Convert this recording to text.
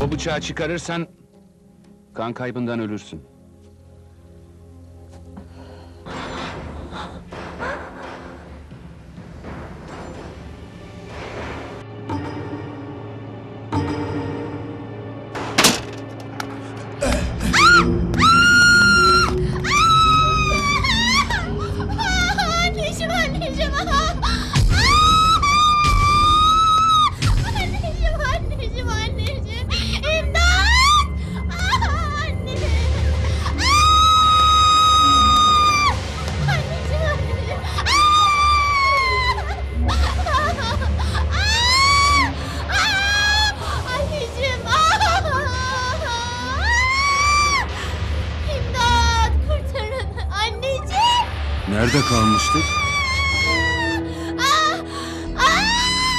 O bıçağı çıkarırsan kan kaybından ölürsün. Ah! Nerede kalmıştık?